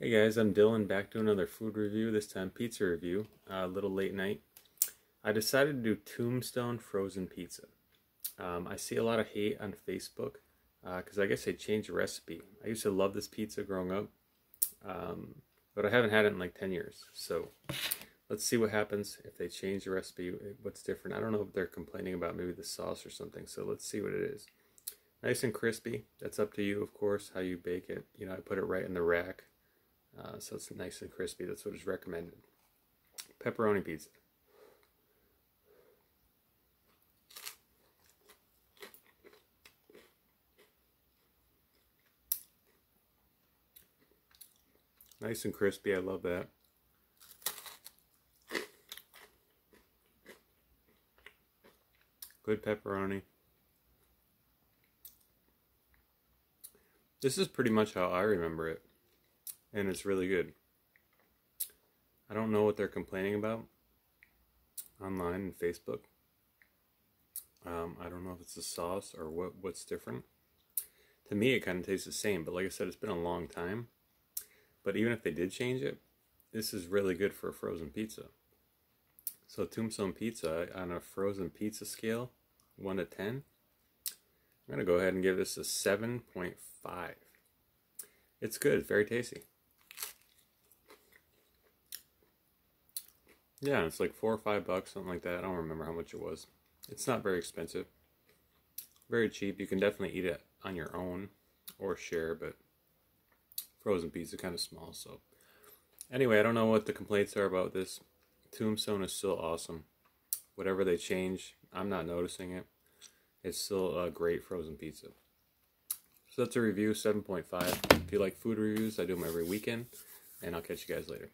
Hey guys, I'm Dylan, back to another food review, this time pizza review, uh, a little late night. I decided to do Tombstone frozen pizza. Um, I see a lot of hate on Facebook, because uh, I guess they changed the recipe. I used to love this pizza growing up, um, but I haven't had it in like 10 years. So let's see what happens if they change the recipe, what's different. I don't know if they're complaining about maybe the sauce or something, so let's see what it is. Nice and crispy, that's up to you of course, how you bake it. You know, I put it right in the rack uh, so it's nice and crispy. That's what is recommended. Pepperoni pizza. Nice and crispy. I love that. Good pepperoni. This is pretty much how I remember it and it's really good. I don't know what they're complaining about online and Facebook. Um, I don't know if it's the sauce or what what's different. To me, it kind of tastes the same, but like I said, it's been a long time. But even if they did change it, this is really good for a frozen pizza. So Tombstone Pizza on a frozen pizza scale, 1 to 10, I'm going to go ahead and give this a 7.5. It's good, very tasty. Yeah, it's like four or five bucks, something like that. I don't remember how much it was. It's not very expensive. Very cheap. You can definitely eat it on your own or share, but frozen pizza kind of small. So anyway, I don't know what the complaints are about this. Tombstone is still awesome. Whatever they change, I'm not noticing it. It's still a great frozen pizza. So that's a review, 7.5. If you like food reviews, I do them every weekend, and I'll catch you guys later.